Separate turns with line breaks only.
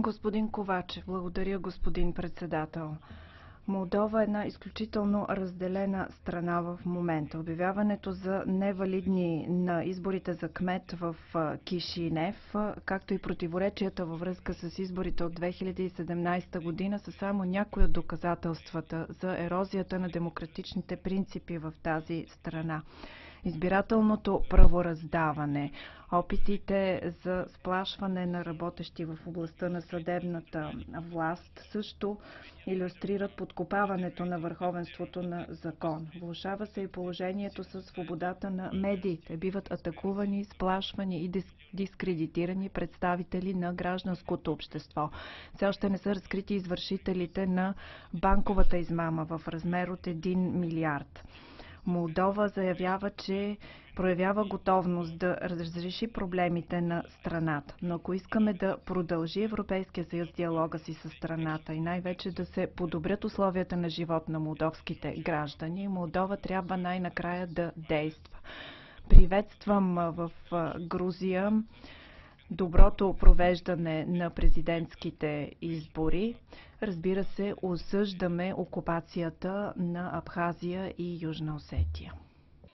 Господин Ковачев, благодаря господин председател. Молдова е една изключително разделена страна в момента. Обявяването за невалидни на изборите за кмет в Кишинев, както и противоречията във връзка с изборите от 2017 година са само някои от доказателствата за ерозията на демократичните принципи в тази страна избирателното правораздаване, опитите за сплашване на работещи в областта на съдебната власт също иллюстрират подкопаването на върховенството на закон. Влушава се и положението със свободата на медиите. Биват атакувани, сплашвани и дискредитирани представители на гражданското общество. Все още не са разкрити извършителите на банковата измама в размер от 1 милиард. Молдова заявява, че проявява готовност да разреши проблемите на страната. Но ако искаме да продължи Европейския съюз диалога си с страната и най-вече да се подобрят условията на живот на молдовските граждани, Молдова трябва най-накрая да действа. Приветствам в Грузия доброто провеждане на президентските избори. Разбира се, осъждаме окупацията на Абхазия и Южна Осетия.